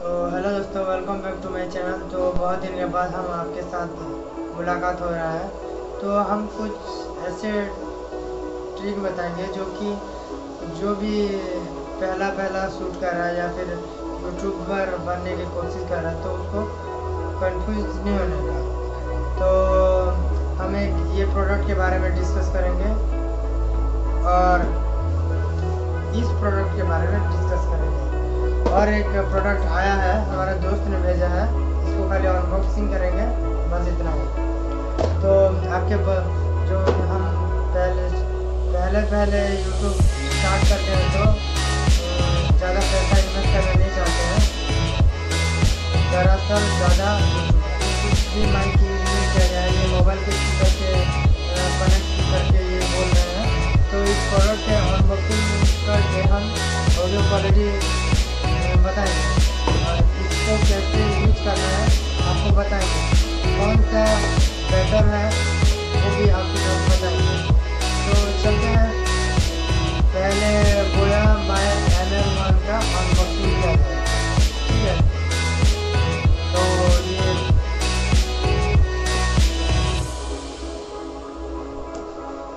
तो हेलो दोस्तों welcome back to my channel तो बहुत दिन के बाद हम आपके साथ मुलाकात हो रहा है। तो हम कुछ ऐसे ट्रिक बताएँगे जो कि जो भी पहला पहला शूट कर रहा है या फिर यूट्यूबर बनने की कोशिश कर रहा है तो उसको कंफ्यूज नहीं होने का। तो हम एक ये प्रोडक्ट के बारे में डिस्कस करेंगे और इस प्रोडक्ट के बारे में डिस्कस और एक प्रोडक्ट आया है, हमारे दोस्त ने भेजा है, इसको खाली अनबॉक्सिंग करेंगे, बस इतना ही। तो आपके जो हम पहले पहले पहले यूट्यूब स्टार्ट करते हैं तो ज़्यादा पैसा इन्वेस्ट करना नहीं चाहते हैं। दरअसल ज़्यादा भी माइक यूज़ किया है, ये मोबाइल के स्पीकर से कनेक्ट करके ये बोल रहे हैं। तो इस प्रोडक्ट के अनबॉक्सिंग करके हम ऑडियो क्वालिटी बताएँगे। और इसको कैसे यूज़ करना है, आपको बताएँगे। कौन सा बेटर है, वो भी आपको बताएँगे। तो चलते हैं। पहले Boya by M L one का अनबॉक्सिंग किया जाए। ठीक है? तो ये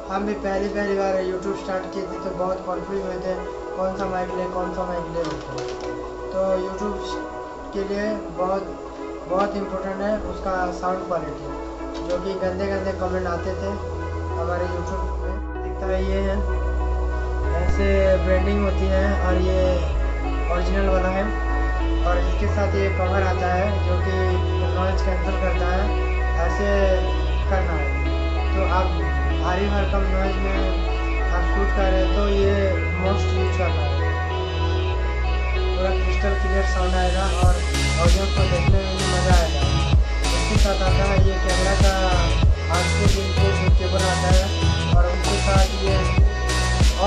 हम भी पहली पहली बार यूट्यूब स्टार्ट किए थे तो बहुत कॉन्फ्यूज हुए थे, कौन सा माइक ले, कौन सा माइक ले। तो यूट्यूब के लिए बहुत बहुत इम्पोर्टेंट है उसका साउंड क्वालिटी जो कि गंदे गंदे कमेंट आते थे हमारे यूट्यूब में। दिखता है ये है। ऐसे ब्रांडिंग होती है और ये ओरिजिनल वाला है। और इसके साथ ये कवर आता है, जो कि नॉइज़ कैंसिल करता है। ऐसे करना है। तो आप भारी भरकम नॉइज़ में आप शूट कर रहे हैं तो ये मोस्ट यूज़ करना है। पूरा क्रिस्टल क्लियर साउंड आएगा और ऑडियो को देखने में भी मज़ा आएगा। इसके साथ आता है ये कैमरा का आज दिन को जो केबल आता है और उनके साथ ये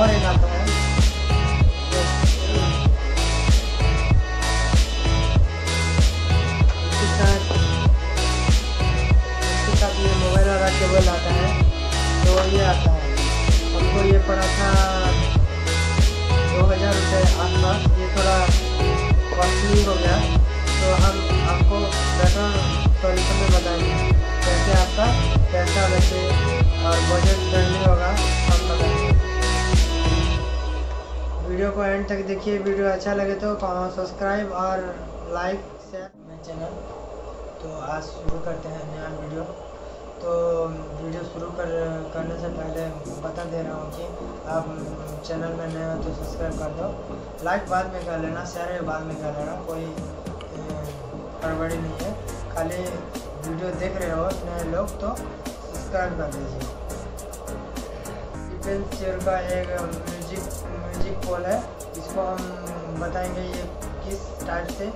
और एक आता है। इसके साथ इसके साथ ये मोबाइल वाला केबल आता है तो ये आता है। हमको ये पड़ा था दो हज़ार रुपये आसपास, ये थोड़ा वीडियो को एंड तक देखिए। वीडियो अच्छा लगे तो सब्सक्राइब और लाइक शेयर मेरे चैनल तो आज शुरू करते हैं नया वीडियो। तो वीडियो शुरू कर, करने से पहले बता दे रहा हूँ कि आप चैनल में नए हो तो सब्सक्राइब कर दो। लाइक बाद में कर लेना शेयर भी बाद में कर लेना, कोई गड़बड़ी नहीं है। खाली वीडियो देख रहे हो नए लोग तो सब्सक्राइब कर दीजिए। चेयर का एक म्यूज़िक म्यूज़िक पोल है। इसको हम बताएँगे ये किस टाइप से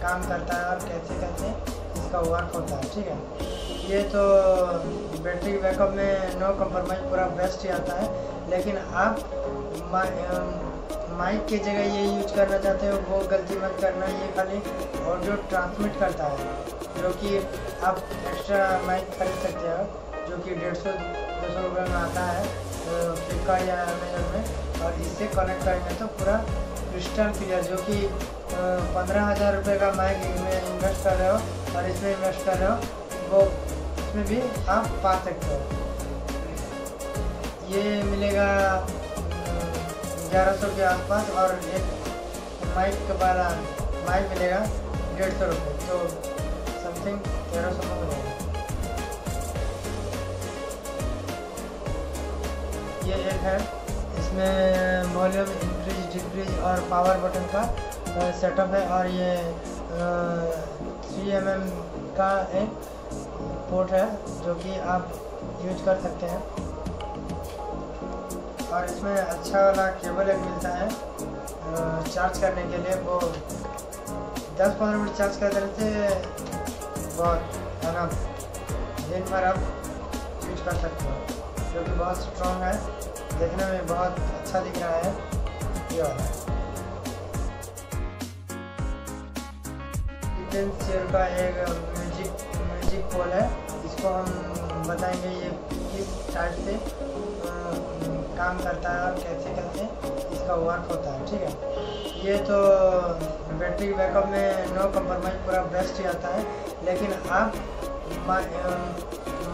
काम करता है और कैसे कैसे इसका वर्क होता है, ठीक है? ये तो बैटरी बैकअप में नो कंप्रोमाइज पूरा बेस्ट ही आता है। लेकिन आप माइक की जगह ये यूज़ करना चाहते हो, वो गलती मत करना ये खाली ऑडियो ट्रांसमिट करता है, जो कि आप एक्स्ट्रा माइक खरीद सकते हो। जो कि डेढ़ सौ, दो सौ रुपये में आता है फ्लिपकार्ट या अमेजोन में, और इससे कनेक्ट करेंगे तो पूरा क्रिस्टल क्लियर जो कि पंद्रह हज़ार रुपये का माइक में इन्वेस्ट कर रहे हो, और इसमें इन्वेस्ट कर रहे हो, वो इसमें भी आप पा सकते हो। ये मिलेगा ग्यारह सौ के आसपास, और एक माइक का वाला माइक मिलेगा डेढ़ सौ रुपये तो समथिंग तेरह सौ मिलेगा ये एक है, इसमें वॉल्यूम, इंक्रीज, डिक्रीज और पावर बटन का सेटअप है और ये थ्री एम एम का एक पोर्ट है जो कि आप यूज़ कर सकते हैं। और इसमें अच्छा वाला केबल एक मिलता है चार्ज करने के लिए, वो दस पंद्रह मिनट चार्ज कर से बहुत है ना दिन भर आप यूज़ कर सकते हो। जो कि बहुत स्ट्रॉन्ग है। देखने में बहुत अच्छा दिख रहा है। ये वाला। चेयर का एक म्यूज़िक म्यूज़िक पोल है। इसको हम बताएँगे ये किस टाइप से काम करता है और कैसे कैसे इसका वर्क होता है, ठीक है। ये तो बैटरी बैकअप में नो कंप्रोमाइज पूरा बेस्ट ही आता है। लेकिन आप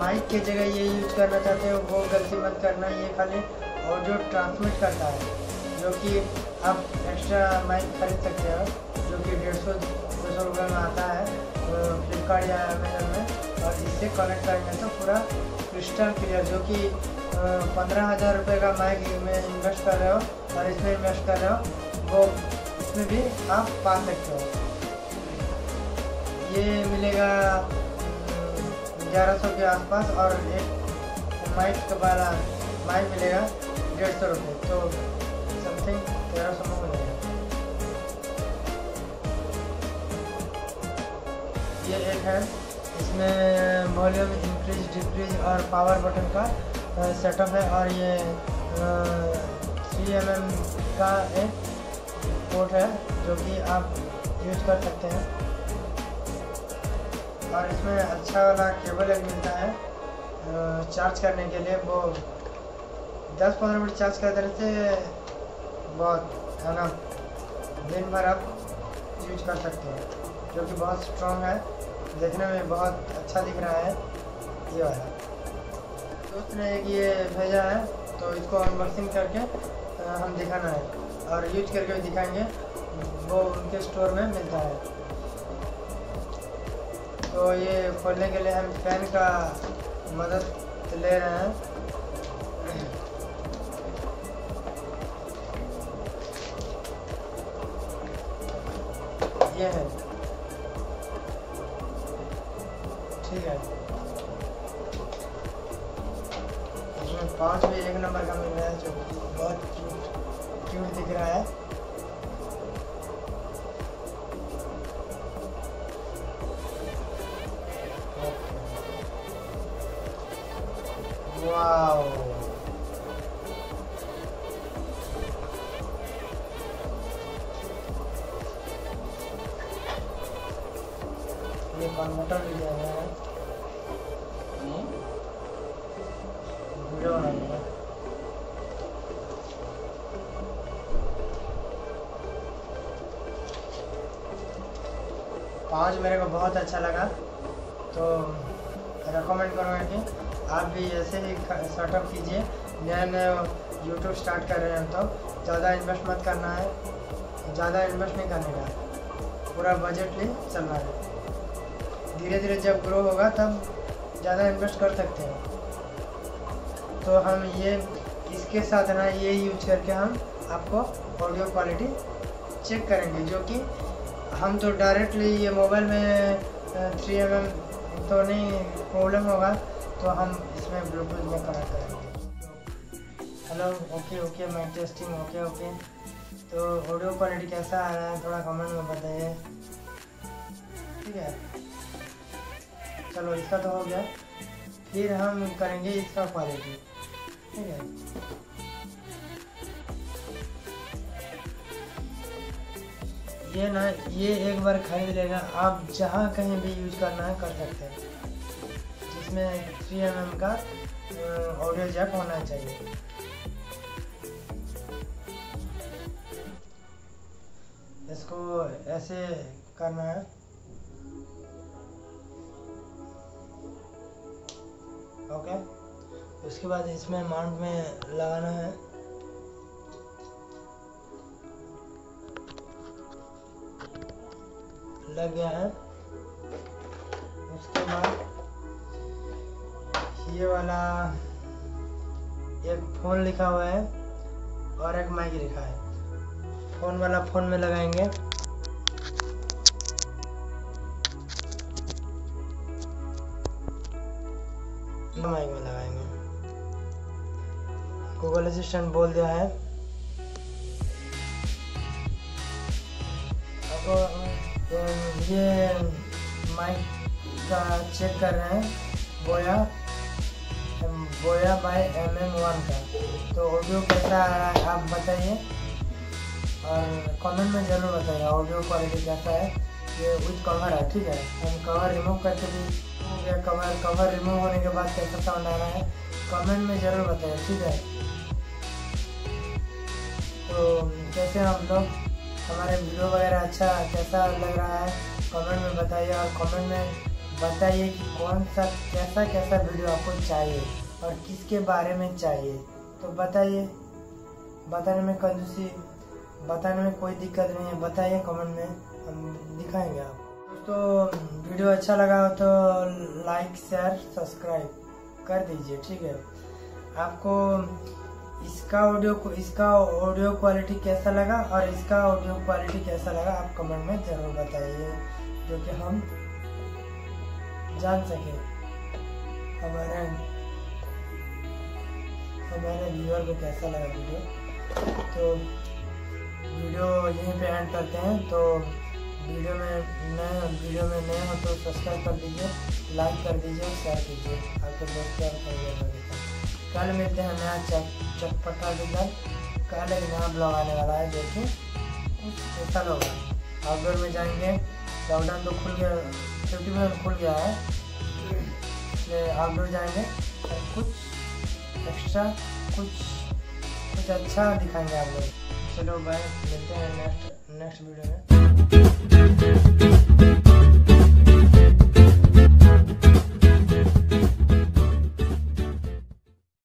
माइक के जगह ये यूज़ करना चाहते हो, वो गलती मत करना, ये खाली ऑडियो ट्रांसमिट करता है, जो कि आप एक्स्ट्रा माइक खरीद सकते हो, जो कि डेढ़ सौ, दो सौ रुपये में आता है फ्लिपकार्ट या अमेजन में। और इससे कनेक्ट करेंगे तो पूरा क्रिस्टल क्लियर जो कि पंद्रह हज़ार रुपये का माइक में इन्वेस्ट कर रहे हो और इसमें इन्वेस्ट कर रहे हो, वो इसमें भी आप पा सकते हो। ये मिलेगा ग्यारह सौ के आसपास और एक माइक का वाला माइक मिलेगा डेढ़ सौ रुपये। तो समथिंग तेरह सौ में मिलेगा ये एक है। इसमें वॉल्यूम इंक्रीज डिक्रीज और पावर बटन का सेटअप है और ये थ्री एम एम का एक पोर्ट है जो कि आप यूज़ कर सकते हैं। और इसमें अच्छा वाला केबल एक मिलता है चार्ज करने के लिए। वो दस पंद्रह मिनट चार्ज कर देने से बहुत, है ना, दिन भर आप यूज़ कर सकते हैं, जो कि बहुत स्ट्रॉन्ग है। देखने में बहुत अच्छा दिख रहा है। ये वाला। दोस्त ने एक ये भेजा है तो इसको अनबॉक्सिंग करके हम दिखाना है। और यूज़ करके दिखाएँगे। वो उनके स्टोर में मिलता है। तो ये खोलने के लिए हम पेन का मदद ले रहे हैं। ये है। ठीक है। इसमें पाँच भी एक नंबर का मिल रहा है, जो बहुत क्यूट क्यूट दिख रहा है। वाओ ये कन्वर्टर भी दिया गया है? पाँच मेरे को बहुत अच्छा लगा तो रेकमेंड करूँगा कि आप भी ऐसे ही सेटअप कीजिए। नया नया यूट्यूब स्टार्ट कर रहे हैं तो। ज़्यादा इन्वेस्ट मत करना है। ज़्यादा इन्वेस्ट नहीं करने का। पूरा बजट ले चलना है। धीरे धीरे जब ग्रो होगा तब ज़्यादा इन्वेस्ट कर सकते हैं। तो हम ये, इसके साथ ना ये यूज़ करके हम आपको ऑडियो क्वालिटी चेक करेंगे। जो कि हम तो डायरेक्टली ये मोबाइल में थ्री एम एम तो नहीं प्रॉब्लम होगा। तो हम इसमें ब्लूटूथ में कनेक्ट करेंगे। हेलो ओके ओके मैं टेस्टिंग ओके ओके तो ऑडियो क्वालिटी कैसा आ रहा है? थोड़ा कमेंट में बताइए। ठीक है? चलो, इसका तो हो गया। फिर हम करेंगे इसका क्वालिटी ठीक है? ये ना, ये एक बार खरीद लेना। आप जहाँ कहीं भी यूज़ करना है, कर सकते हैं। जिसमें थ्री एम एम का ऑडियो जैक होना चाहिए। इसको ऐसे करना है। ओके। उसके बाद इसमें माउंट में लगाना है। लग गया है। उसके बाद ये वाला एक फ़ोन लिखा हुआ है और एक माइक लिखा है। फ़ोन वाला फ़ोन में लगाएँगे। माइक में लगाएँगे। गूगल असिस्टेंट बोल दिया है। अब तो ये माइक का चेक कर रहे हैं। बोया। बोया बाय एम एम वन का। तो ऑडियो कैसा आ रहा है, आप बताइए। और कमेंट में ज़रूर बताइए ऑडियो क्वालिटी कैसा है। ये विथ कवर है, ठीक है। हम कवर रिमूव करके भी गया कवर कवर रिमूव होने के बाद कैसा साउंड आ रहा है कमेंट में ज़रूर बताइए, ठीक है। तो कैसे हम लोग, हमारे वीडियो वगैरह अच्छा कैसा लग रहा है कमेंट में बताइए। और कमेंट में बताइए कि कौन सा, कैसा कैसा वीडियो आपको चाहिए। और किसके बारे में चाहिए? तो बताइए। बताने में कंजूसी, बताने में कोई दिक्कत नहीं है। बताइए कमेंट में। हम दिखाएँगे आप दोस्तों, वीडियो अच्छा लगा हो तो लाइक शेयर सब्सक्राइब कर दीजिए, ठीक है? आपको इसका ऑडियो इसका ऑडियो क्वालिटी कैसा लगा और इसका ऑडियो क्वालिटी कैसा लगा, आप कमेंट में ज़रूर बताइए, जो कि हम जान सके। हमारे हमारे व्यूअर को कैसा लगा वीडियो तो वीडियो यहीं पे एंड करते हैं। तो वीडियो में नए वीडियो में नए हो तो सब्सक्राइब कर दीजिए लाइक कर दीजिए शेयर कीजिए। आपके दोस्त कल मिलते हैं नया चक चटपटा डिज़ाइन कल एक नया ब्लॉग आने वाला है देखिए कुछ स्पेशल होगा। आउटडोर में जाएँगे। लॉकडाउन तो खुल गया फिफ्टी परसेंट खुल गया है। आउटडोर जाएँगे कुछ एक्स्ट्रा कुछ कुछ अच्छा दिखाएँगे आप लोग। चलो बाय मिलते हैं नेक्स्ट नेक्स्ट वीडियो में।